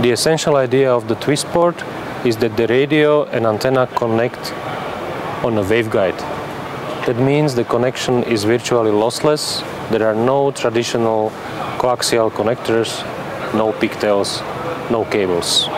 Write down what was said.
The essential idea of the TwistPort is that the radio and antenna connect on a waveguide. That means the connection is virtually lossless. There are no traditional coaxial connectors, no pigtails, no cables.